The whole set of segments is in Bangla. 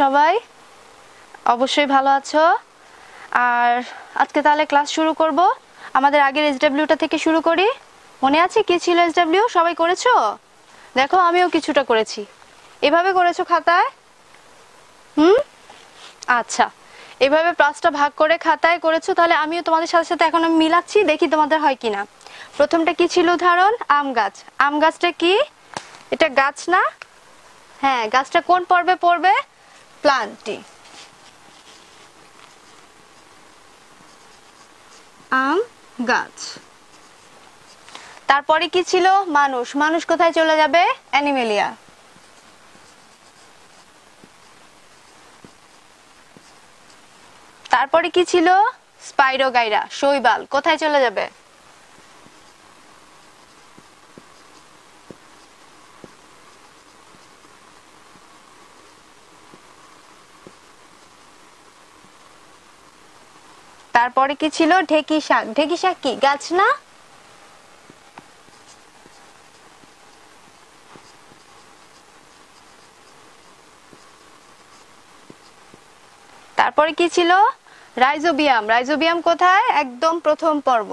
সবাই? অবশ্যই ভালো আছো। আর আজকে তাহলে ক্লাস শুরু করব। আমাদের আগের এসডাব্লিউটা থেকে শুরু করি। মনে আছে কি ছিল এসডাব্লিউ সবাই করেছ? দেখো, আমিও কিছুটা করেছি। এভাবে করেছ খাতায়? হুম? আচ্ছা। এভাবে পাঁচটা ভাগ করে খাতায় করেছ, তাহলে আমিও তোমাদের সাথে সাথে এখন আমি মিলাচ্ছি, দেখি তোমাদের হয় কিনা। প্রথমটা কি ছিল উদাহরণ? আম গাছ। আম গাছটা কি? এটা গাছ না? হ্যাঁ গাছটা কোন পর্বে পড়বে? প্লান্টটি। আম, গাছ। তারপরে কি ছিল? মানুষ। মানুষ কোথায় চলে যাবে? অ্যানিমেলিয়া। তারপরে কি ছিল? স্পাইরোগাইরা, শৈবাল কোথায় চলে যাবে? তারপরে কি ছিল? ঢেকি শাক। ঢেকি শাক কি? গাছ না? তারপরে কি ছিল? রাইজোবিয়াম। রাইজোবিয়াম কোথায়? একদম প্রথম পর্ব।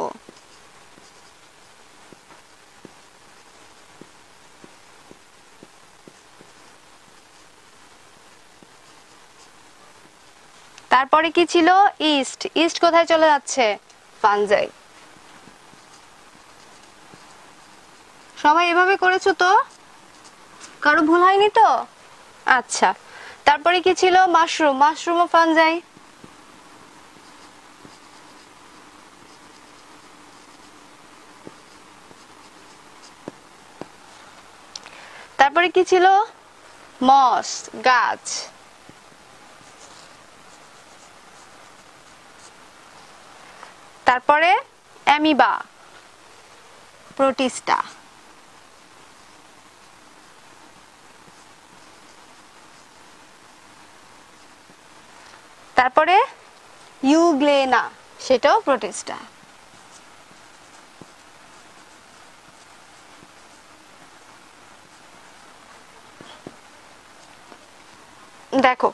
তারপরে কি ছিল? ইস্ট। ইস্ট কোথায় চলে যাচ্ছে? পাঞ্জাই। সবাই এভাবে করেছ তো? কারও ভুল হয়নি তো? আচ্ছা। তারপরে কি ছিল? মাশরুম। মাশরুম ও ফানজাই তারপরে কি ছিল? মস, গাছ। তারপরে অ্যামিবা প্রোটিস্টা। তারপরে ইউগ্লেনা সেটাও প্রোটিস্টা। দেখো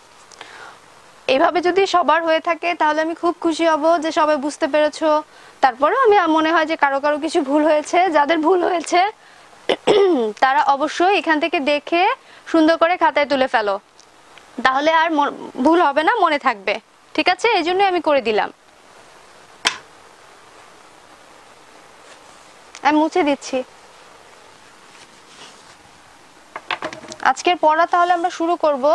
এভাবে যদি সবার হয়ে থাকে, তাহলে আমি খুব খুশি হব যে সবাই বুঝতে পেরেছ। তারপরে আমি মনে হয় যে কারও কারও কিছু ভুল হয়েছে, যাদের ভুল হয়েছে, তারা অবশ্যই এখান থেকে দেখে সুন্দর করে খাতায় তুলে ফেলো। তাহলে আর ভুল হবে না, মনে থাকবে। ঠিক আছে? এই জন্যই আমি করে দিলাম। আমি মুছে দিচ্ছি। আজকের পড়া তাহলে আমরা শুরু করব।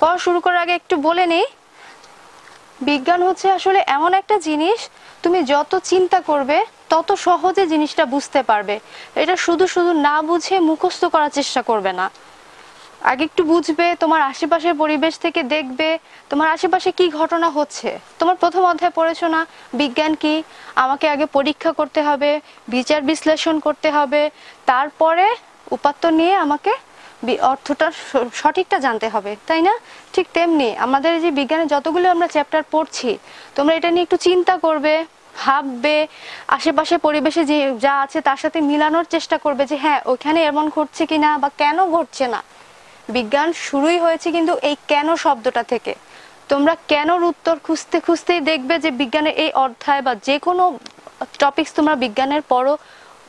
পড়া শুরু করার আগে একটু বলে নেই। বিজ্ঞান হচ্ছে আসলে এমন একটা জিনিস, তুমি যত চিন্তা করবে, তত সহজে জিনিসটা বুঝতে পারবে। এটা শুধু শুধু না বুঝে মুখস্থ করার চেষ্টা করবে না। আগে একটু বুঝবে, তোমার আশেপাশের পরিবেশ থেকে দেখবে, তোমার আশেপাশে কি ঘটনা হচ্ছে। তোমার প্রথম অধ্যায় পড়েছো না? বিজ্ঞান কি? আমাকে আগে পরীক্ষা করতে হবে, বিচার বিশ্লেষণ করতে হবে, তারপরে উপাত্ত নিয়ে আমাকে অর্থটা সঠিকটা জানতে হবে, তাই না? ঠিক তেমনি আমাদের যে বিজ্ঞানের যতগুলো আমরা চ্যাপ্টার পড়ছি, তোমরা এটা নিয়ে একটু চিন্তা করবে, ভাববে, আশেপাশে পরিবেশে যে যা আছে তার সাথে মিলানোর চেষ্টা করবে যে হ্যাঁ ওখানে এমন ঘটছে কিনা বা কেন ঘটছে না। বিজ্ঞান শুরুই হয়েছে কিন্তু এই কেন শব্দটা থেকে। তোমরা কেনর উত্তর খুঁজতে খুঁজতেই দেখবে যে বিজ্ঞানের এই অধ্যায় বা যে কোনো টপিকস তোমরা বিজ্ঞানের পরও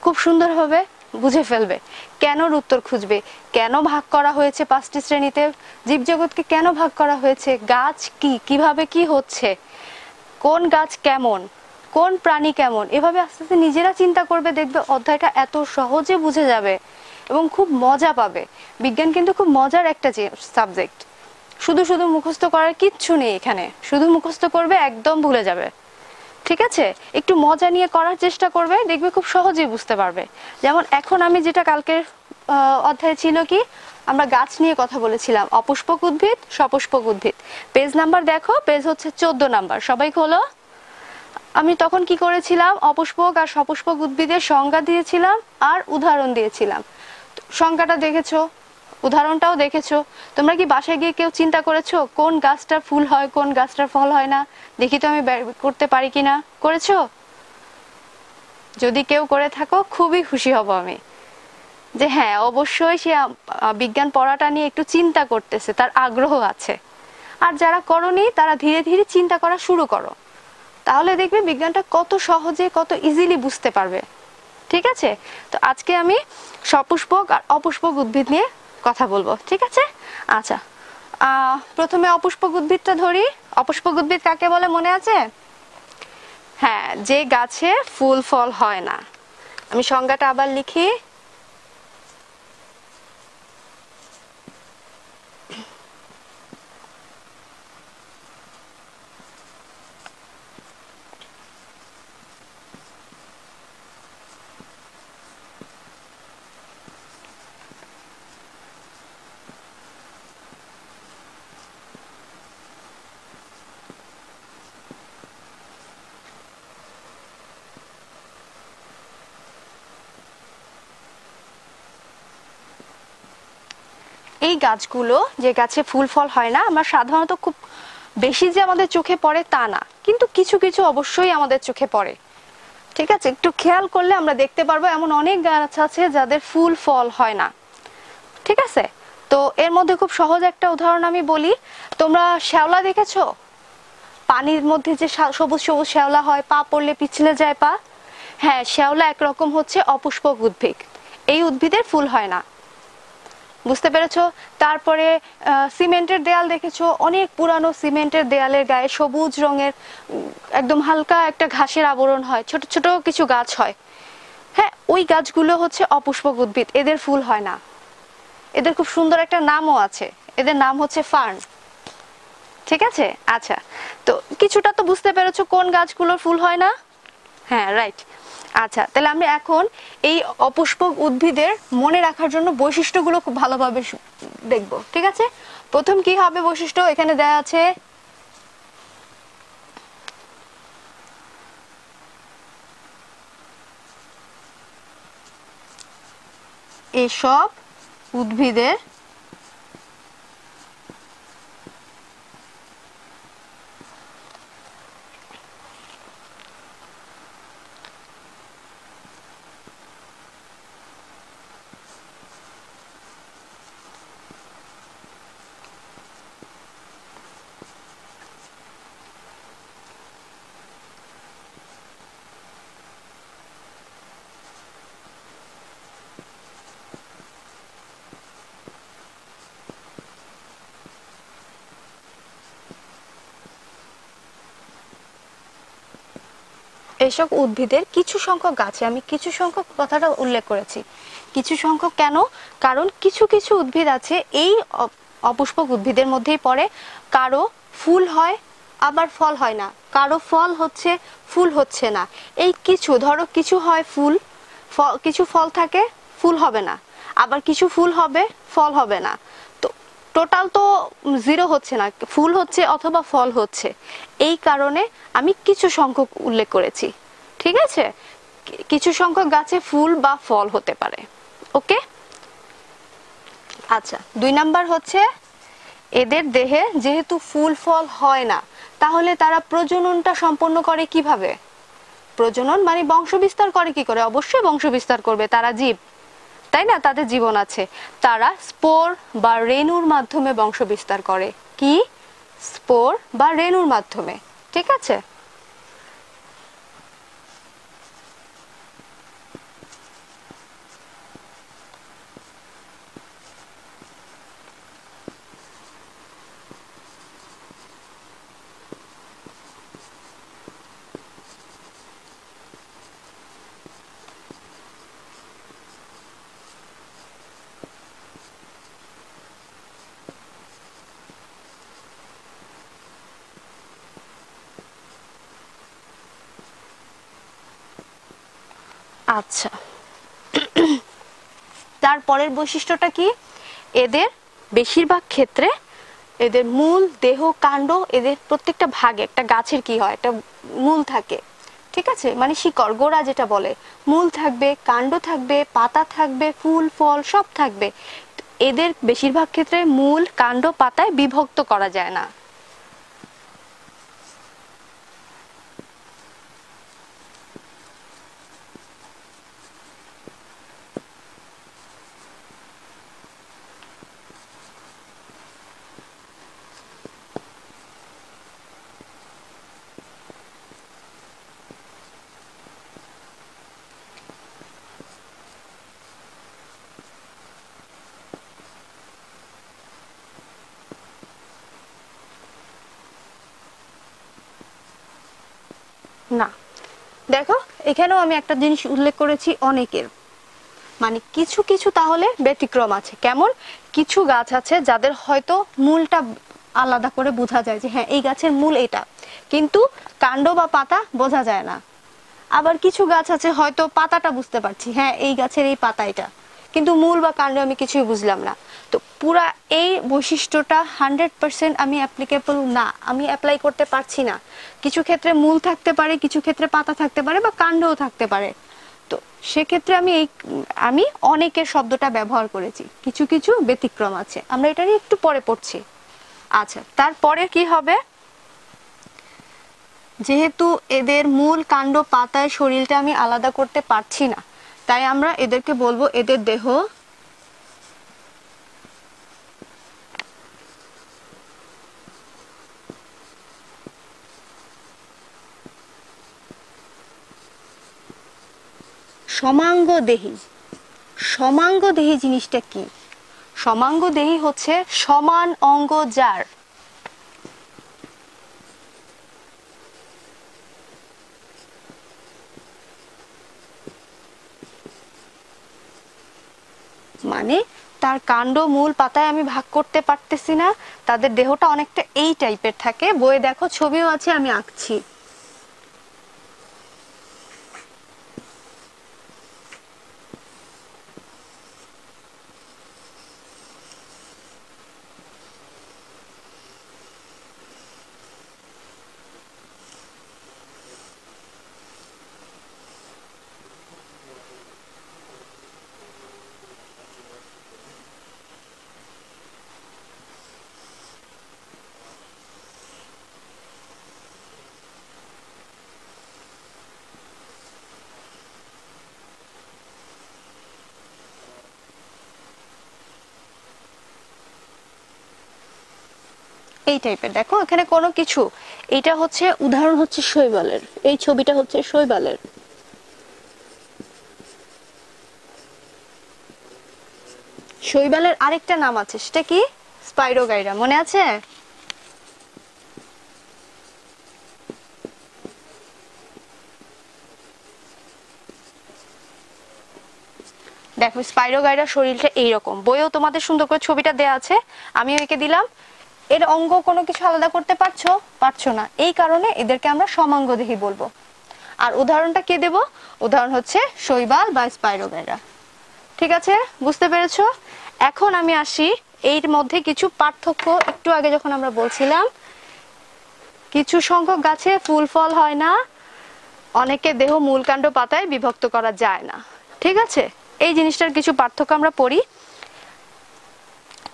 খুব সুন্দরভাবে বুঝে ফেলবে। কেনর উত্তর খুঁজবে? কেন ভাগ করা হয়েছে পাঁচটি শ্রেণীতে? জীবজগৎকে কেন ভাগ করা হয়েছে? গাছ কি? কীভাবে কি হচ্ছে? কোন গাছ কেমন? কোন প্রাণী কেমন? এভাবে আস্তে আস্তে নিজেরা চিন্তা করবে, দেখবে অধ্যায়টা এত সহজে বুঝে যাবে এবং খুব মজা পাবে। বিজ্ঞান কিন্তু খুব মজার একটা সাবজেক্ট শুধু শুধু মুখস্থ করার কিচ্ছু নেই এখানে। শুধু মুখস্থ করবে, একদম ভুলে যাবে। ঠিক আছে? একটু মজা নিয়ে করার চেষ্টা করবে, দেখবে খুব সহজেই বুঝতে পারবে। যেমন এখন আমি যেটা কালকের অধ্যায়ে ছিল কি? আমরা গাছ নিয়ে কথা বলেছিলাম, অপুষ্পক উদ্ভিদ, সপুষ্পক উদ্ভিদ। পেজ নাম্বার দেখো, পেজ হচ্ছে চোদ্দ নাম্বার। সবাই খোলো। আমি তখন কি করেছিলাম? অপুষ্পক আর সপুষ্পক উদ্ভিদের সংজ্ঞা দিয়েছিলাম আর উদাহরণ দিয়েছিলাম। সংজ্ঞাটা দেখেছ? উদাহরণটাও দেখেছ? তোমরা কি বাসায় গিয়ে কেউ চিন্তা করেছ কোন গাছটার ফুল হয়, কোন গাছটার ফল হয় না? দেখি তো আমি করতে পারি কিনা। করেছ? যদি কেউ করে থাকো, খুবই খুশি হব আমি। যে হ্যাঁ অবশ্যই সে বিজ্ঞান পড়াটা নিয়ে একটু চিন্তা করতেছে, তার আগ্রহ আছে। আর যারা করনি, তারা ধীরে ধীরে চিন্তা করা শুরু করো। তাহলে দেখবে বিজ্ঞানটা কত সহজে, কত ইজিলি বুঝতে পারবে। ঠিক আছে? তো আজকে আমি সপুষ্পক আর অপুষ্পক উদ্ভিদ নিয়ে কথা বলব, ঠিক আছে? আচ্ছা প্রথমে অপুষ্পক উদ্ভিদটা ধরি। অপুষ্পক উদ্ভিদ কাকে বলে মনে আছে? হ্যাঁ যে গাছে ফুল, ফল হয় না। আমি সংজ্ঞাটা আবার লিখি। এই গাছগুলো, যে গাছে ফুল ফল হয় না, আমরা সাধারণত খুব বেশি যে আমাদের চোখে পড়ে তা না। কিন্তু কিছু কিছু অবশ্যই আমাদের চোখে পড়ে। ঠিক আছে? একটু খেয়াল করলে আমরা দেখতে পারব এমন অনেক গাছ আছে যাদের ফুল ফল হয় না। ঠিক আছে? তো এর মধ্যে খুব সহজ একটা উদাহরণ আমি বলি। তোমরা শ্যাওলা দেখেছ? পানির মধ্যে যে সবুজ সবুজ শ্যাওলা হয়, পা পড়লে পিছলে যায় পা। হ্যাঁ শ্যাওলা একরকম হচ্ছে অপুষ্পক উদ্ভিদ। এই উদ্ভিদের ফুল হয় না। বুঝতে পেরেছ? তারপরে সিমেন্টের দেয়াল দেখেছ? অনেক পুরানো সিমেন্টের দেয়ালের গায়ে সবুজ রঙের একদম হালকা একটা ঘাসের আবরণ হয়। ছোট ছোট কিছু গাছ হয়। হ্যাঁ ওই গাছগুলো হচ্ছে অপুষ্পক উদ্ভিদ। এদের ফুল হয় না। এদের খুব সুন্দর একটা নামও আছে। এদের নাম হচ্ছে ফার্ন। ঠিক আছে? আচ্ছা। তো কিছুটা তো বুঝতে পেরেছ কোন গাছগুলোর ফুল হয় না? হ্যাঁ রাইট। আচ্ছা তাহলে আমরা এখন এই অপুষ্পক উদ্ভিদের মনে রাখার জন্য বৈশিষ্ট্যগুলো খুব ভালোভাবে দেখব, ঠিক আছে? প্রথম কি হবে বৈশিষ্ট্য? এখানে দেয়া আছে এসব উদ্ভিদের এসব উদ্ভিদের কিছু সংখ্যক গাছে আমি কিছু সংখ্যক কথাটা উল্লেখ করেছি। কিছু সংখ্যক কেন? কারণ কিছু কিছু উদ্ভিদ আছে, এই অপুষ্পক উদ্ভিদের মধ্যেই পড়ে। কারও ফুল হয়, আবার ফল হয় না। কারও ফল হচ্ছে, ফুল হচ্ছে না। এই কিছু, ধরো কিছু হয় ফুল কিছু ফল থাকে, ফুল হবে না। আবার কিছু ফুল হবে, ফল হবে না। টোটাল তো জিরো হচ্ছে না, ফুল হচ্ছে অথবা ফল হচ্ছে। এই কারণে আমি কিছু সংখ্যক উল্লেখ করেছি, ঠিক আছে? কিছু সংখ্যক গাছে ফুল বা ফল হতে পারে, ওকে? আচ্ছা দুই নাম্বার হচ্ছে, এদের দেহে যেহেতু ফুল ফল হয় না, তাহলে তারা প্রজননটা সম্পন্ন করে কীভাবে? প্রজনন মানে বংশ বিস্তার করে কি করে? অবশ্যই বংশ বিস্তার করবে, তারা জীব। তাই না? তাদের জীবন আছে। তারা স্পোর বা রেনুর মাধ্যমে বংশ বিস্তার করে। কি? স্পোর বা রেনুর মাধ্যমে। ঠিক আছে আচ্ছা তারপরের বৈশিষ্ট্যটা কি? এদের বেশিরভাগ ক্ষেত্রে এদের মূল দেহ কাণ্ড এদের প্রত্যেকটা ভাগে, একটা গাছের কি হয়? একটা মূল থাকে। ঠিক আছে? মানে শিকড়, গোড়া যেটা বলে। মূল থাকবে, কাণ্ড থাকবে, পাতা থাকবে, ফুল, ফল সব থাকবে। এদের বেশিরভাগ ক্ষেত্রে মূল কাণ্ড পাতায় বিভক্ত করা যায় না। না। দেখো, এখানেও আমি একটা জিনিস উল্লেখ করেছি অনেকের। মানে কিছু কিছু তাহলে ব্যতিক্রম আছে। কেমন? কিছু গাছ আছে যাদের হয়তো মূলটা আলাদা করে বোঝা যায় যে হ্যাঁ এই গাছের মূল এটা। কিন্তু কাণ্ড বা পাতা বোঝা যায় না। আবার কিছু গাছ আছে হয়তো পাতাটা বুঝতে পারছি হ্যাঁ এই গাছের এই পাতা এটা। কিন্তু মূল বা কাণ্ড আমি কিছুই বুঝলাম না। পুরা এই বৈশিষ্ট্যটা হান্ড্রেড পার্সেন্ট আমি অ্যাপ্লিকেবল না। আমি অ্যাপ্লাই করতে পারছি না। কিছু ক্ষেত্রে মূল থাকতে পারে, কিছু ক্ষেত্রে পাতা থাকতে পারে বা কাণ্ডও থাকতে পারে। তো সেক্ষেত্রে আমি এই, আমি অনেকের শব্দটা ব্যবহার করেছি। কিছু কিছু ব্যতিক্রম আছে। আমরা এটা নিয়ে একটু পরে পড়ছি। আচ্ছা তারপরে কি হবে? যেহেতু এদের মূল কাণ্ড পাতায় শরীরটা আমি আলাদা করতে পারছি না, তাই আমরা এদেরকে বলব এদের দেহ সমাঙ্গ দেহী সমাঙ্গ দেহী জিনিসটা কি? সমাঙ্গ দেহী হচ্ছে সমান অঙ্গ যার। মানে তার কাণ্ড মূল পাতায় আমি ভাগ করতে পারতেছি না, তাদের দেহটা অনেকটা এই টাইপের থাকে। বইয়ে দেখো, ছবিও আছে, আমি আঁকছি। এই টাইপের দেখো, এখানে কোনো কিছু। এটা হচ্ছে, উদাহরণ হচ্ছে শৈবালের। এই ছবিটা হচ্ছে শৈবালের। শৈবালের আরেকটা নাম আছে, সেটা কি? স্পাইরোগাইরা। মনে আছে? দেখো, স্পাইরোগাইরা শরীরটা এইরকম। বইয়েও তোমাদের সুন্দর করে ছবিটা দেয়া আছে। আমি এঁকে দিলাম। এর অঙ্গ কোনো কিছু আলাদা করতে পারছ? পারছ না। এই কারণে এদেরকে আমরা সমাঙ্গদেহী বলব। আর উদাহরণটা কে দেব? উদাহরণ হচ্ছে শৈবাল বা স্পাইরোগাইরা ঠিক আছে? বুঝতে পেরেছ? এখন আমি আসি এর মধ্যে কিছু পার্থক্য। একটু আগে যখন আমরা বলছিলাম, কিছু সংখ্যক গাছে ফুল ফল হয় না, অনেকে দেহ মূলকাণ্ড পাতায় বিভক্ত করা যায় না। ঠিক আছে? এই জিনিসটার কিছু পার্থক্য আমরা পড়ি।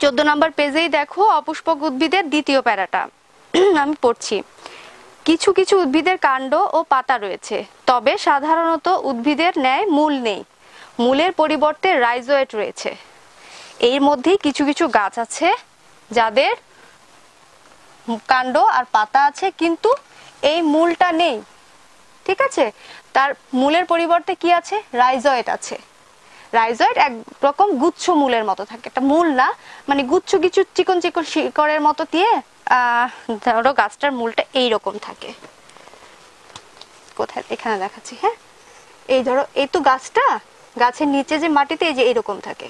চোদ্দ নম্বর পেজেই দেখো অপুষ্পক উদ্ভিদের দ্বিতীয় প্যারাটা। আমি পড়ছি। কিছু কিছু উদ্ভিদের কাণ্ড ও পাতা রয়েছে, তবে সাধারণত উদ্ভিদের ন্যায় মূল নেই। মূলের পরিবর্তে রাইজোয়েট রয়েছে। এর মধ্যেই কিছু কিছু গাছ আছে, যাদের কাণ্ড আর পাতা আছে, কিন্তু এই মূলটা নেই। ঠিক আছে? তার মূলের পরিবর্তে কি আছে? রাইজয়েট আছে। রাইজয়েড এক রকম গুচ্ছ মূলের মতো থাকে। একটা মূল না মানে গুচ্ছ কিছু চিকন চিকন শিকড়ের মতো দিয়ে ধরো গাছটার মূলটা এই রকম থাকে। কোথায়? এখানে দেখাচ্ছি হ্যাঁ? এই ধরো, এই তো গাছটা, গাছের নিচে যে মাটিতে এই যে এরকম থাকে।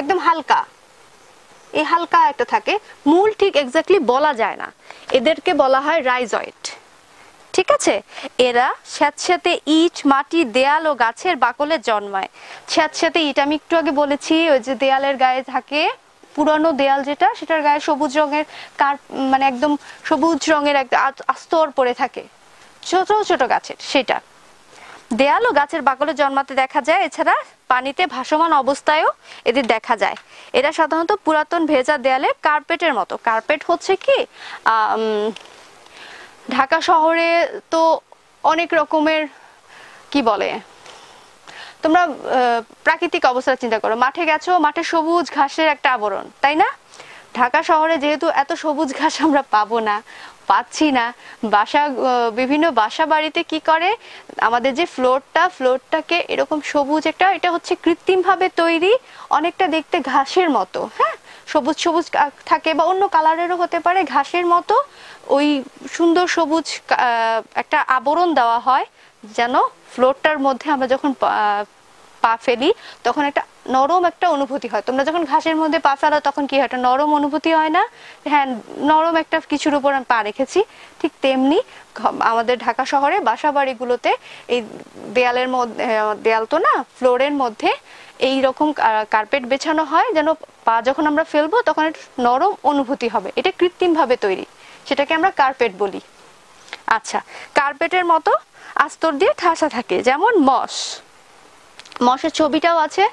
একদম হালকা। এই হালকা একটা থাকে। মূল ঠিক এক্স্যাক্টলি বলা যায় না। এদেরকে বলা হয় রাইজয়েড। ঠিক আছে? এরা স্যাঁতস্যাঁতে ইট, মাটি, দেয়াল ও গাছের বাকলে জন্মায়। স্যাঁতস্যাঁতে ইট, আমি একটু আগে বলেছি, ওই যে দেয়ালের গায়ে থাকে, পুরানো দেয়াল যেটা, সেটার গায়ে সবুজ রঙের কার মানে একদম সবুজ রঙের একটা আস্তর পড়ে থাকে। ছোট ছোট গাছের, সেটা। দেয়াল ও গাছের বাকলে জন্মাতে দেখা যায়, এছাড়া পানিতে ভাসমান অবস্থায়ও এদের দেখা যায়। এরা সাধারণত পুরাতন ভেজা দেয়ালে কার্পেটের মতো। কার্পেট হচ্ছে কি ঢাকা শহরে তো অনেক রকমের, কি বলে? তোমরা প্রাকৃতিক অবস্থা চিন্তা করো। মাঠে গেছো, মাঠে সবুজ ঘাসের একটা আবরণ, তাই না? ঢাকা শহরে যেহেতু এত সবুজ ঘাস আমরা পাবো না, পাচ্ছি না, বাসা বিভিন্ন বাসা বাড়িতে কি করে? আমাদের যে ফ্লোরটা, ফ্লোরটাকে এরকম সবুজ একটা, এটা হচ্ছে কৃত্রিমভাবে তৈরি, অনেকটা দেখতে ঘাসের মতো হ্যাঁ? সবুজ সবুজ থাকে বা অন্য কালারেরও হতে পারে, ঘাসের মতো ওই সুন্দর সবুজ একটা আবরণ দেওয়া হয় যেন ফ্লোরটার মধ্যে আমরা যখন পা- ফেলি, তখন একটা নরম একটা অনুভূতি হয়। তোমরা যখন ঘাসের মধ্যে পা ফেলো, তখন কি হয়? একটা নরম অনুভূতি হয় না? হ্যাঁ নরম একটা কিছুর উপর আমি পা রেখেছি। ঠিক তেমনি আমাদের ঢাকা শহরে বাসা বাড়িগুলোতে এই দেয়ালের মধ্যে দেয়াল তো না, ফ্লোরের মধ্যে এই রকম কার্পেট বেছানো হয় যেন পা যখন আমরা ফেলব, তখন নরম অনুভূতি হবে। এটা কৃত্রিমভাবে তৈরি। সেটাকে আমরা কার্পেট বলি। আচ্ছা কার্পেটের মতো আস্তর দিয়ে ঠাসা থাকে, যেমন মস মসের ছবিটাও আছে।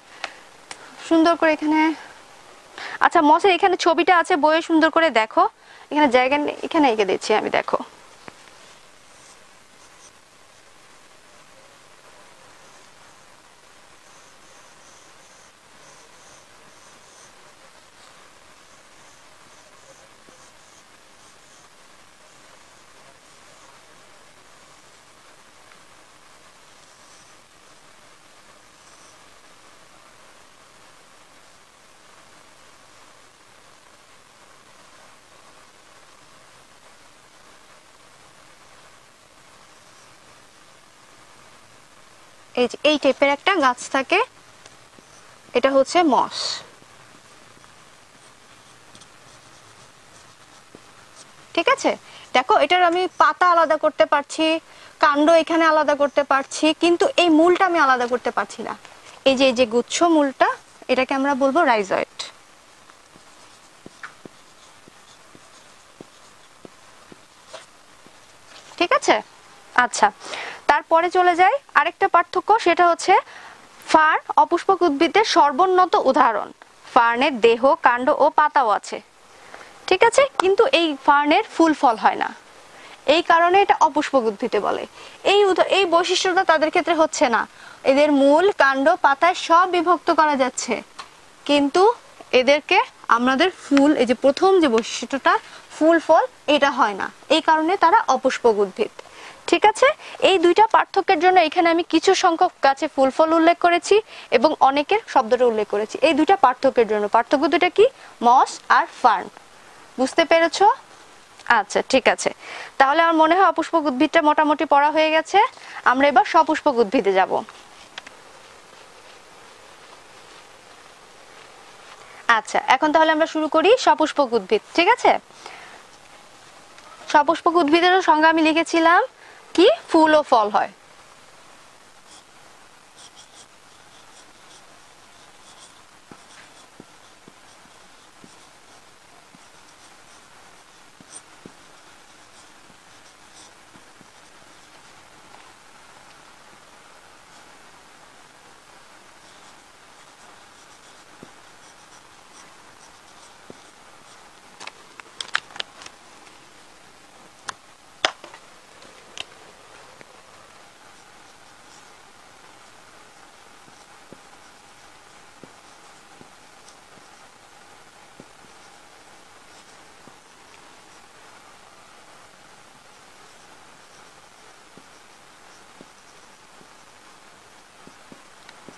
সুন্দর করে এখানে আচ্ছা মসের এখানে ছবিটা আছে বইয়ে সুন্দর করে দেখো। এখানে জায়গা এখানে এঁকে দিচ্ছি আমি, দেখো। এই যে, এই টাইপের একটা গাছ থাকে। এটা হচ্ছে মস ঠিক আছে? দেখো, এটার আমি পাতা আলাদা করতে পারছি, কাণ্ড এখানে আলাদা করতে পারছি, কিন্তু এই মূলটা আমি আলাদা করতে পারছি না। এই যে এই যে গুচ্ছ মূলটা, এটাকে আমরা বলব রাইজয়েড ঠিক আছে? আচ্ছা তারপরে চলে যাই। আরেকটা পার্থক্য, সেটা হচ্ছে ফার্ন অপুষ্পক উদ্ভিদের সর্বোন্নত উদাহরণ। ফার্নের দেহ, কাণ্ড ও পাতাও আছে। ঠিক আছে? কিন্তু এই ফার্নের ফুল ফল হয় না। এই কারণে এটা অপুষ্পক উদ্ভিদে বলে। এই এই বৈশিষ্ট্যটা তাদের ক্ষেত্রে হচ্ছে না। এদের মূল, কাণ্ড, পাতায় সব বিভক্ত করা যাচ্ছে। কিন্তু এদেরকে আমাদের ফুল, এই যে প্রথম যে বৈশিষ্ট্যটা, ফুল ফল, এটা হয় না। এই কারণে তারা অপুষ্পক উদ্ভিদ। ঠিক আছে? এই দুইটা পার্থক্যের জন্য এখানে আমি কিছু সংখ্যক গাছে ফুল ফল উল্লেখ করেছি এবং অনেকের শব্দটা উল্লেখ করেছি। এই দুইটা পার্থক্যের জন্য। পার্থক্য দুটা কি? মস আর ফার্ন বুঝতে পেরেছ? আচ্ছা ঠিক আছে। তাহলে আমার মনে হয় অপুষ্পক উদ্ভিদটা মোটামুটি পড়া হয়ে গেছে। আমরা এবার সপুষ্পক উদ্ভিদে যাব। আচ্ছা এখন তাহলে আমরা শুরু করি সপুষ্পক উদ্ভিদ, ঠিক আছে? সপুষ্পক উদ্ভিদেরও সংজ্ঞা আমি লিখেছিলাম। কি? ফুল ও ফল হয়।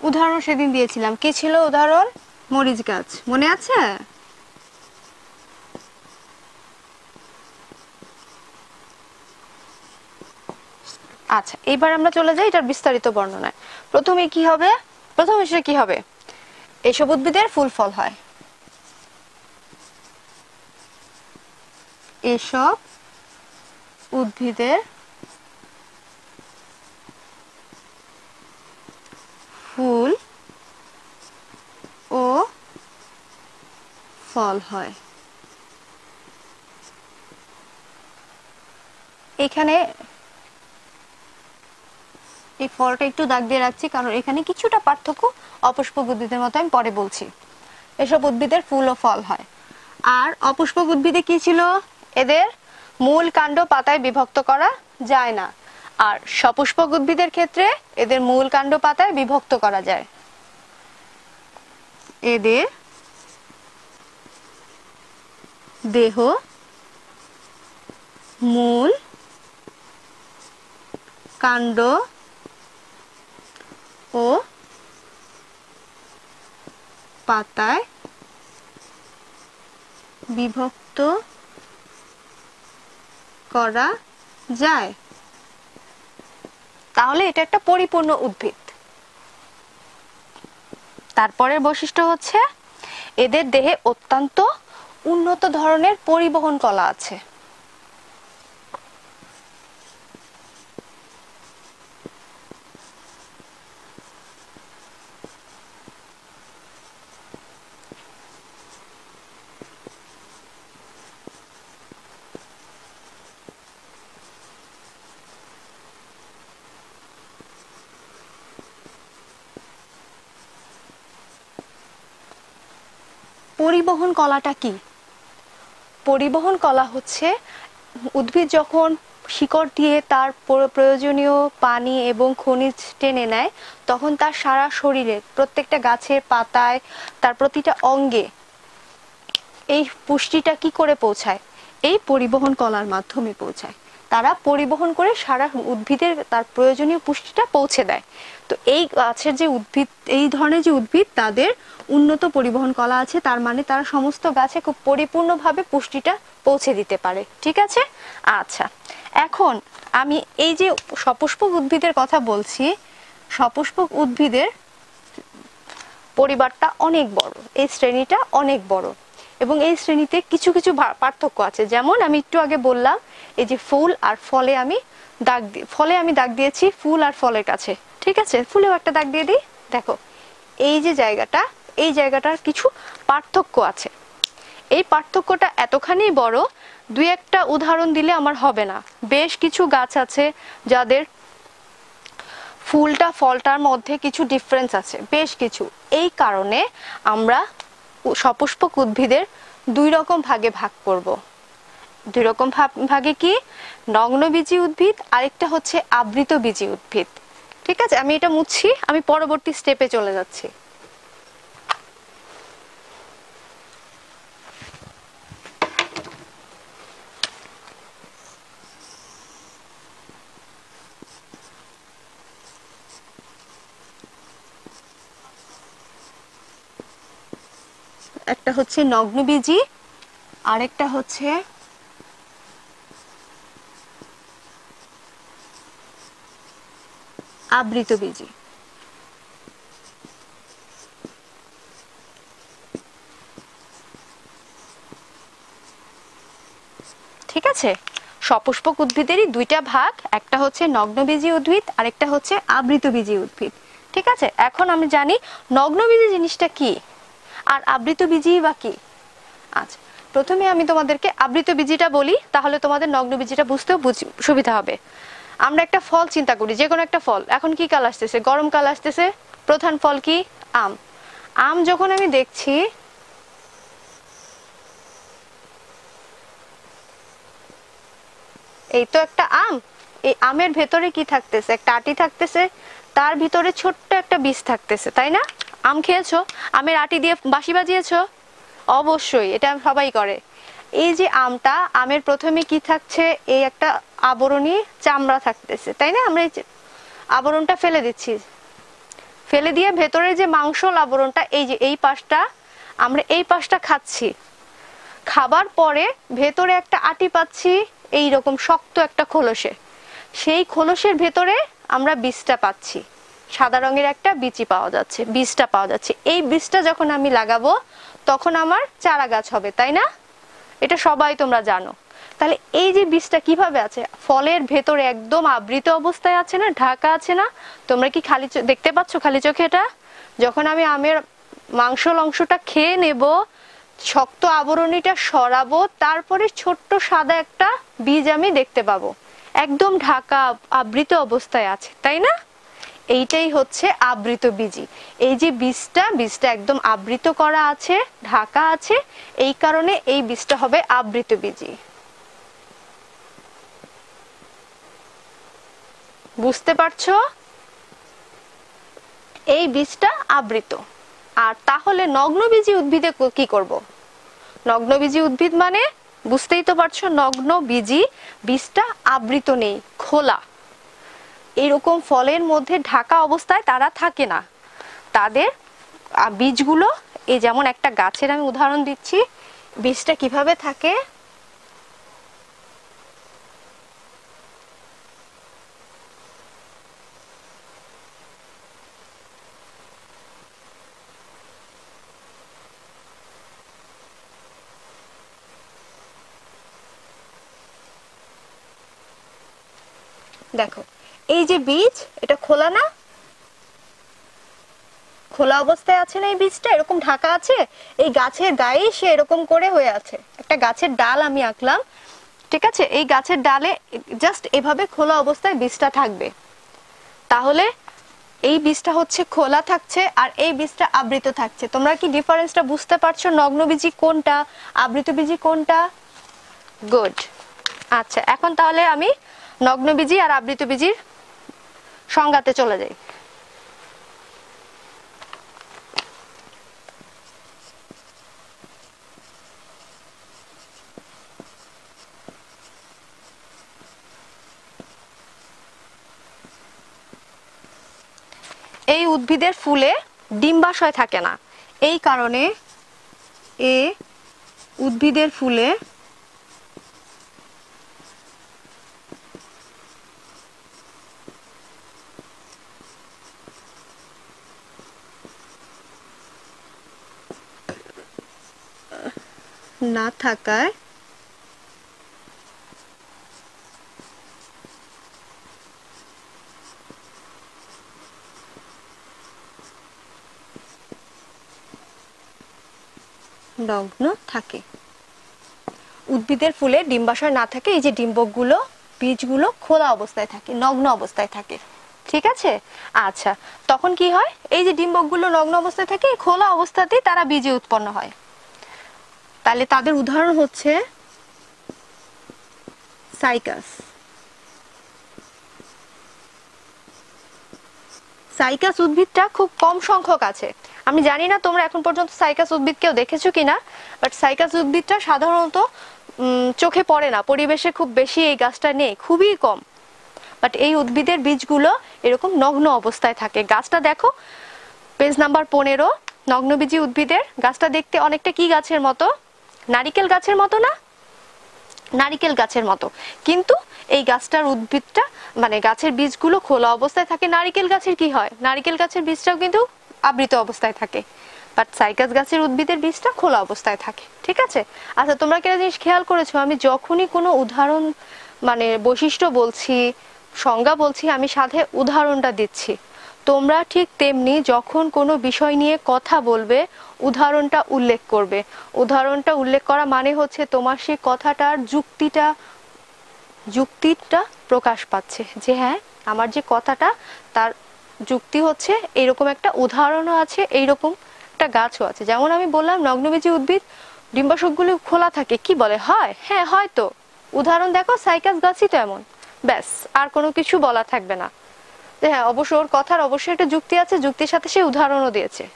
উদাহরণ সেদিন দিয়েছিলাম। কি ছিল উদাহরণ? মরিচ গাছ। মনে আছে? আচ্ছা এবার আমরা চলে যাই এটার বিস্তারিত বর্ণনায়। প্রথমে কি হবে? প্রথম হিসেবে কি হবে? এসব উদ্ভিদের ফুল ফল হয়। এসব উদ্ভিদের ফুল ও ফল হয়। এখানে এই ফলটা একটু দাগ দিয়ে রাখছি, কারণ এখানে কিছুটা পার্থক্য অপুষ্পক উদ্ভিদের মতো আমি পরে বলছি। এসব উদ্ভিদের ফুল ও ফল হয়। আর অপুষ্পক উদ্ভিদে কি ছিল? এদের মূল কাণ্ড পাতায় বিভক্ত করা যায় না। আর সপুষ্পক উদ্ভিদের ক্ষেত্রে এদের মূল কাণ্ড পাতায় বিভক্ত করা যায়। এদের দেহ, মূল, কাণ্ড ও পাতায় বিভক্ত করা যায়। তাহলে এটা একটা পরিপূর্ণ উদ্ভিদ। তারপরের বৈশিষ্ট্য হচ্ছে, এদের দেহে অত্যন্ত উন্নত ধরনের পরিবহন কলা আছে। পরিবহন কলাটা কি? পরিবহন কলা হচ্ছে উদ্ভিদ যখন শিকড় দিয়ে তার প্রয়োজনীয় পানি এবং খনিজ টেনে নেয়, তখন তার সারা শরীরে প্রত্যেকটা গাছের পাতায় তার প্রতিটা অঙ্গে এই পুষ্টিটা কি করে পৌঁছায়? এই পরিবহন কলার মাধ্যমে পৌঁছায়। তারা পরিবহন করে সারা উদ্ভিদের তার প্রয়োজনীয় পুষ্টিটা পৌঁছে দেয়। তো এই গাছের যে উদ্ভিদ, এই ধরনের যে উদ্ভিদ, তাদের উন্নত পরিবহন কলা আছে, তার মানে তারা সমস্ত গাছে খুব পরিপূর্ণভাবে পুষ্টিটা পৌঁছে দিতে পারে। ঠিক আছে? আচ্ছা এখন আমি এই যে সপুষ্পক উদ্ভিদের কথা বলছি সপুষ্পক উদ্ভিদের পরিবারটা অনেক বড়, এই শ্রেণীটা অনেক বড় এবং এই শ্রেণীতে কিছু কিছু পার্থক্য আছে। যেমন আমি একটু আগে বললাম, এই যে ফুল আর ফলে আমি দাগ ফলে আমি দাগ দিয়েছি ফুল আর ফলের কাছে। ঠিক আছে? ফুলেও একটা দাগ দিয়ে দিই। দেখো, এই যে জায়গাটা, এই জায়গাটার কিছু পার্থক্য আছে। এই পার্থক্যটা এতখানি বড়, দুই একটা উদাহরণ দিলে আমার হবে না। বেশ কিছু গাছ আছে যাদের ফুলটা ফলটার মধ্যে কিছু ডিফারেন্স আছে। বেশ কিছু। এই কারণে আমরা সপুষ্পক উদ্ভিদের দুই রকম ভাগে ভাগ করব। দুই রকম ভাগ- কি? নগ্নবীজী উদ্ভিদ, আরেকটা হচ্ছে আবৃত আবৃতবীজী উদ্ভিদ। ঠিক আছে? আমি এটা মুছছি, আমি পরবর্তী স্টেপে চলে যাচ্ছি। একটা হচ্ছে নগ্নবীজী আরেকটা হচ্ছে আবৃতবীজী ঠিক আছে? সপুষ্পক উদ্ভিদেরই দুইটা ভাগ, একটা হচ্ছে নগ্নবীজী উদ্ভিদ, আরেকটা হচ্ছে আবৃতবীজী উদ্ভিদ। ঠিক আছে? এখন আমি জানি নগ্নবীজী জিনিসটা কি, আর আবৃতবীজী বা কি। আচ্ছা প্রথমে আমি তোমাদেরকে আবৃতবীজীটা বলি, তাহলে তোমাদের নগ্নবীজীটা বুঝতেও বুঝ- সুবিধা হবে। আমরা একটা ফল চিন্তা করি যে কোনো একটা ফল। এখন কি কাল আসতেছে? গরমকাল আসতেছে। প্রধান ফল কি? আম। আম যখন আমি দেখছি, এই তো একটা আম। এই আমের ভেতরে কি থাকতেছে? একটা আটি থাকতেছে। তার ভিতরে ছোট্ট একটা বীজ থাকতেছে, তাই না? আম খেয়েছো? আমের আটি দিয়ে বাসি বাজিয়েছো? অবশ্যই, এটা সবাই করে। এই যে আমটা, আমের প্রথমে কি থাকছে? এই একটা আবরণী চামড়া থাকতেছে, তাই না? আমরা এই আবরণটা ফেলে দিচ্ছি। ফেলে দিয়ে ভেতরে যে মাংসল আবরণটা, এই যে এই পাশটা, আমরা এই পাশটা খাচ্ছি। খাবার পরে ভেতরে একটা আটি পাচ্ছি, এই রকম শক্ত একটা খোলসে। সেই খোলসের ভেতরে আমরা বীজটা পাচ্ছি। সাদা রঙের একটা বিচি পাওয়া যাচ্ছে, বীজটা পাওয়া যাচ্ছে। এই বীজটা যখন আমি লাগাবো, তখন আমার চারা গাছ হবে, তাই না? এটা সবাই তোমরা জানো। তাহলে এই যে বীজটা কীভাবে আছে? ফলের ভেতরে একদম আবৃত অবস্থায় আছে না? ঢাকা আছে না? তোমরা কি খালি দেখতে পাচ্ছ খালি চোখে এটা? যখন আমি আমের মাংস অংশটা খেয়ে নেব, শক্ত আবরণীটা সরাবো, তারপরে ছোট্ট সাদা একটা বীজ আমি দেখতে পাবো। একদম ঢাকা আবৃত অবস্থায় আছে, তাই না? এইটাই হচ্ছে আবৃত বীজি এই যে বীজটা বীজটা একদম আবৃত করা আছে, ঢাকা আছে, এই কারণে এই বীজটা হবে আবৃত বীজি বুঝতে পারছ? এই বীজটা আবৃত। আর তাহলে নগ্নবীজী উদ্ভিদে কি করব? নগ্নবীজী উদ্ভিদ মানে? বুঝতেই তো পারছ, নগ্ন বীজি বীজটা আবৃত নেই, খোলা। এরকম ফলের মধ্যে ঢাকা অবস্থায় তারা থাকে না। তাদের বীজগুলো, এই যেমন একটা গাছের আমি উদাহরণ দিচ্ছি, বীজটা কীভাবে থাকে? দেখো এই যে বীজ, এটা খোলা না? খোলা অবস্থায় আছে না এই বীজটা? এরকম ঢাকা আছে? এই গাছের গায়ে সে এরকম করে হয়ে আছে। একটা গাছের ডাল আমি আঁকলাম, ঠিক আছে? এই গাছের ডালে জাস্ট এভাবে খোলা অবস্থায় বীজটা থাকবে। তাহলে এই বীজটা হচ্ছে খোলা থাকছে আর এই বীজটা আবৃত থাকছে। তোমরা কি ডিফারেন্সটা বুঝতে পারছ? নগ্নবীজি কোনটা? আবৃত বীজি কোনটা? গুড আচ্ছা এখন তাহলে আমি নগ্নবীজি আর আবৃত বীজির সংজ্ঞাতে চলে যাই। এই উদ্ভিদের ফুলে ডিম্বাশয় থাকে না। এই কারণে এ উদ্ভিদের ফুলে না থাকায় নগ্ন থাকে। উদ্ভিদের ফুলে ডিম্বাশয় না থাকে, এই যে ডিম্বকগুলো, বীজগুলো খোলা অবস্থায় থাকে, নগ্ন অবস্থায় থাকে। ঠিক আছে? আচ্ছা তখন কি হয়? এই যে ডিম্বকগুলো নগ্ন অবস্থায় থাকে খোলা অবস্থাতেই তারা বীজে উৎপন্ন হয়। তাহলে তাদের উদাহরণ হচ্ছে সাইকাস। সাইকাস উদ্ভিদটা খুব কম সংখ্যক আছে। আমি জানি না তোমরা এখন পর্যন্ত সাইকাস উদ্ভিদ কেউ দেখেছ কিনা বাট সাইকাস উদ্ভিদটা সাধারণত চোখে পড়ে না, পরিবেশে খুব বেশি এই গাছটা নেই, খুবই কম। বাট এই উদ্ভিদের বীজগুলো এরকম নগ্ন অবস্থায় থাকে। গাছটা দেখো পেজ নাম্বার পনেরো, নগ্নবীজি উদ্ভিদের। গাছটা দেখতে অনেকটা কি গাছের মতো? নারিকেল গাছের মতো না? নারিকেল গাছের মতো। কিন্তু এই গাছটার উদ্ভিদটা মানে গাছের বীজগুলো খোলা অবস্থায় থাকে। নারিকেল গাছের কি হয়? নারিকেল গাছের বীজটাও কিন্তু আবৃত অবস্থায় থাকে। বাট সাইকাস গাছের উদ্ভিদের বীজটা খোলা অবস্থায় থাকে। ঠিক আছে? আচ্ছা তোমরা কি একটা জিনিস খেয়াল করেছ? আমি যখনই কোনো উদাহরণ মানে বৈশিষ্ট্য বলছি, সংজ্ঞা বলছি, আমি সাথে উদাহরণটা দিচ্ছি। তোমরা ঠিক তেমনি যখন কোনো বিষয় নিয়ে কথা বলবে, উদাহরণটা উল্লেখ করবে। উদাহরণটা উল্লেখ করা মানে হচ্ছে তোমার সেই কথাটার যুক্তিটা যুক্তিটা প্রকাশ পাচ্ছে যে হ্যাঁ আমার যে কথাটা, তার যুক্তি হচ্ছে এরকম একটা উদাহরণও আছে, এইরকম একটা গাছও আছে। যেমন আমি বললাম, নগ্নবীজি উদ্ভিদ, ডিম্বাশকগুলো খোলা থাকে, কি বলে? হয়। হ্যাঁ হয়তো উদাহরণ দেখো, সাইকাস গাছই তো এমন। ব্যাস, আর কোনো কিছু বলা থাকবে না। হ্যাঁ অবশ্য ওর কথার অবশ্যই একটা যুক্তি আছে, যুক্তির সাথে সে উদাহরণও দিয়েছে।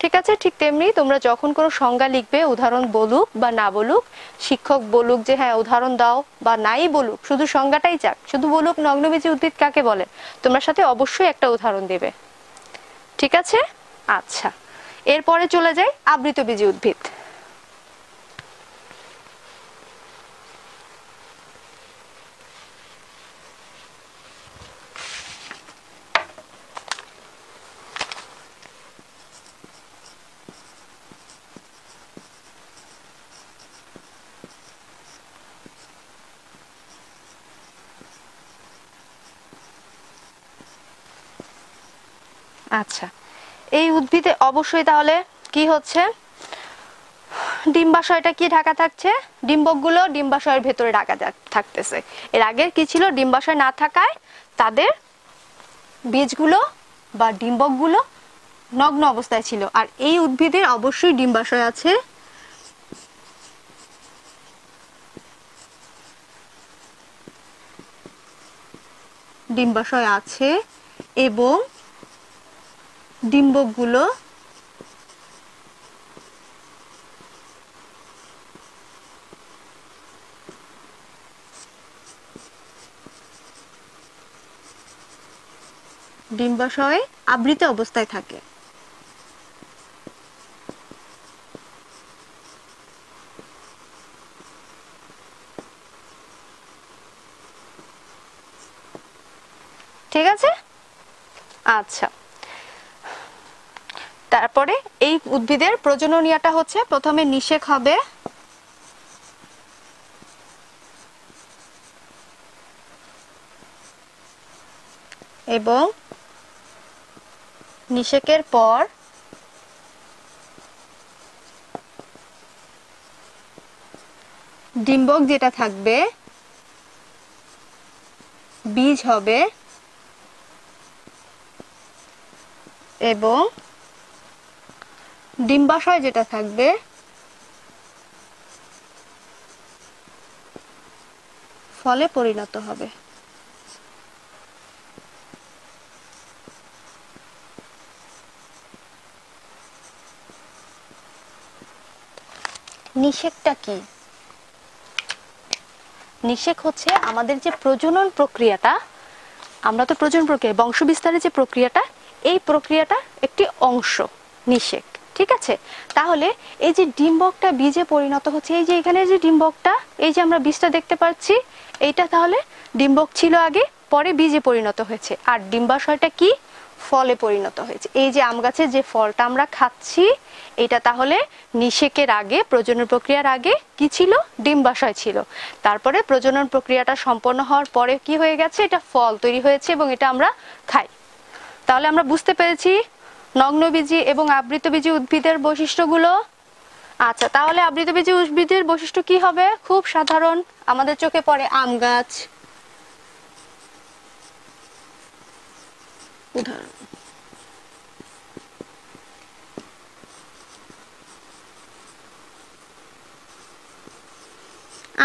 ঠিক আছে? ঠিক তেমনি তোমরা যখন কোনো সংজ্ঞা লিখবে, উদাহরণ বলুক বা না বলুক, শিক্ষক বলুক যে হ্যাঁ উদাহরণ দাও বা নাই বলুক, শুধু সংজ্ঞাটাই যাক, শুধু বলুক নগ্নবীজি উদ্ভিদ কাকে বলে, তোমরা সাথে অবশ্যই একটা উদাহরণ দেবে। ঠিক আছে? আচ্ছা। এরপরে চলে যাই আবৃতবীজি উদ্ভিদ। আচ্ছা। এই উদ্ভিদে অবশ্যই তাহলে কি হচ্ছে? ডিম্বাশয়টা কি ঢাকা থাকছে? ডিম্বকগুলো ডিম্বাশয়ের ভেতরে ঢাকা থাকতেছে। এর আগে কি ছিল? ডিম্বাশয় না থাকায় তাদের বীজগুলো বা ডিম্বকগুলো নগ্ন অবস্থায় ছিল। আর এই উদ্ভিদের অবশ্যই ডিম্বাশয় আছে ডিম্বাশয় আছে এবং ডিম্বকগুলো ডিম্বাশয় আবৃত অবস্থায় থাকে। ঠিক আছে? আচ্ছা। তারপরে এই উদ্ভিদের প্রজননীয়টা হচ্ছে প্রথমে নিষেক হবে। এবং নিষেকের পর ডিম্বক যেটা থাকবে, বীজ হবে এবং ডিম্বাশয় যেটা থাকবে, ফলে পরিণত হবে। নিষেকটা কি? নিষেক হচ্ছে আমাদের যে প্রজনন প্রক্রিয়াটা, আমরা তো প্রজনন প্রক্রিয়া বংশ বিস্তারের যে প্রক্রিয়াটা, এই প্রক্রিয়াটা একটি অংশ নিষেক। ঠিক আছে? তাহলে এই যে ডিম্বকটা বীজে পরিণত হচ্ছে, এই যে এখানে যে ডিম্বকটা, এই যে আমরা বীজটা দেখতে পাচ্ছি, এইটা তাহলে ডিম্বক ছিল আগে, পরে বীজে পরিণত হয়েছে। আর ডিম্বাশয়টা কি? ফলে পরিণত হয়েছে। এই যে আম গাছের যে ফলটা আমরা খাচ্ছি, এটা তাহলে নিষেকের আগে, প্রজনন প্রক্রিয়ার আগে কি ছিল? ডিম্বাশয় ছিল। তারপরে প্রজনন প্রক্রিয়াটা সম্পন্ন হওয়ার পরে কি হয়ে গেছে? এটা ফল তৈরি হয়েছে এবং এটা আমরা খাই। তাহলে আমরা বুঝতে পেরেছি নগ্নবীজি এবং আবৃতবীজি উদ্ভিদের বৈশিষ্ট্যগুলো? আচ্ছা তাহলে আবৃতবীজি উদ্ভিদের বৈশিষ্ট্য কি হবে? খুব সাধারণ, আমাদের চোখে পড়ে আম গাছ।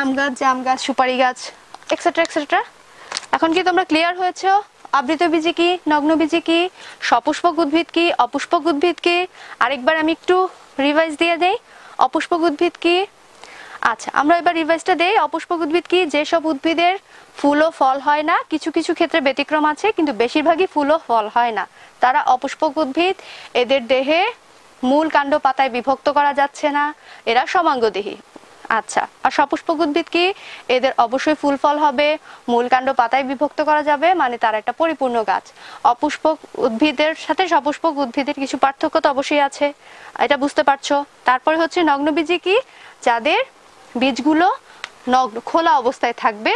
আম গাছ, জাম গাছ, সুপারি গাছ এক্সেট্রা এক্সেট্রা এখন কি তোমরা ক্লিয়ার হয়েছো? আবৃত বীজি কি, নগ্ন বীজি কি, সপুষ্পক উদ্ভিদ কি, অপুষ্পক উদ্ভিদ কি? আরেকবার আমি একটু রিভাইজ দিয়ে দেই। অপুষ্পক উদ্ভিদ কি? আচ্ছা আমরা এবার রিভাইজটা দেই। অপুষ্পক উদ্ভিদ কি? যেসব উদ্ভিদের ফুল ও ফল হয় না, কিছু কিছু ক্ষেত্রে ব্যতিক্রম আছে, কিন্তু বেশিরভাগই ফুল ও ফল হয় না। তারা অপুষ্পক উদ্ভিদ, এদের দেহে মূল কাণ্ড পাতায় বিভক্ত করা যাচ্ছে না, এরা সমাঙ্গদেহী। আচ্ছা আর সপুষ্পক উদ্ভিদ কি এদের অবশ্যই ফুল ফল হবে? মূল কাণ্ড পাতায় বিভক্ত করা যাবে মানে তার একটা পরিপূর্ণ গাছ। অপুষ্পক উদ্ভিদের সাথে সপুষ্পক উদ্ভিদের কিছু পার্থক্য তো অবশ্যই আছে। এটা বুঝতে পারছ? তারপরে হচ্ছে নগ্নবীজি কি? যাদের বীজগুলো নগ্ন, খোলা অবস্থায় থাকবে,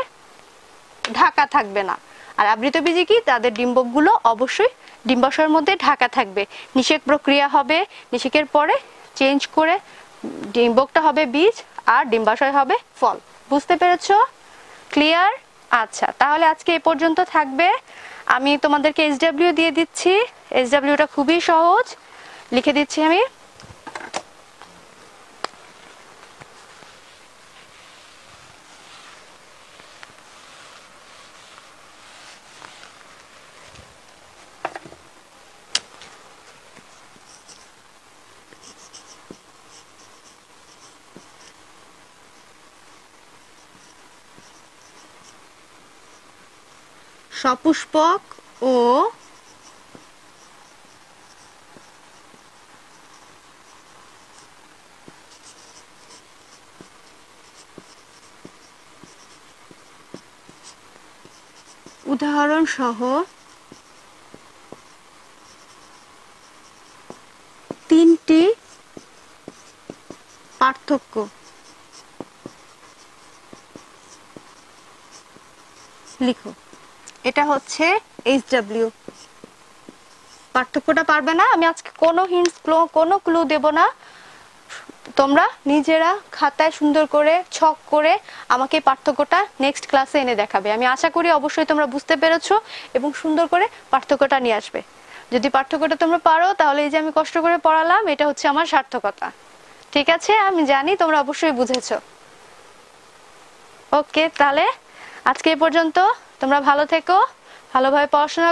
ঢাকা থাকবে না। আর আবৃত বীজি কি? তাদের ডিম্বকগুলো অবশ্যই ডিম্বাশয়ের মধ্যে ঢাকা থাকবে। নিষেক প্রক্রিয়া হবে, নিষেকের পরে চেঞ্জ করে ডিম্বকটা হবে বীজ আর ডিম্বাশয় হবে ফল। বুঝতে পেরেছ? ক্লিয়ার আচ্ছা তাহলে আজকে এ পর্যন্ত থাকবে। আমি তোমাদেরকে এইচডাব্লিউ দিয়ে দিচ্ছি। এইচডাব্লিউটা খুবই সহজ। লিখে দিচ্ছি আমি। সপুষ্পক ও উদাহরণ সহ তিনটি পার্থক্য। লিখো। এটা হচ্ছে এইচডাব্লিউ পার্থক্যটা পারবে না? আমি আজকে কোনো হিন্টস কোনো ক্লু দেব না। তোমরা নিজেরা খাতায় সুন্দর করে, ছক করে আমাকে পার্থক্যটা নেক্সট ক্লাসে এনে দেখাবে। আমি আশা করি অবশ্যই তোমরা বুঝতে পেরেছ এবং সুন্দর করে পার্থক্যটা নিয়ে আসবে। যদি পার্থক্যটা তোমরা পারো, তাহলে এই যে আমি কষ্ট করে পড়ালাম, এটা হচ্ছে আমার সার্থকতা। ঠিক আছে? আমি জানি তোমরা অবশ্যই বুঝেছ। ওকে, তাহলে আজকে এই পর্যন্ত। তোমরা ভালো থেকো ভালোভাবে পড়াশোনা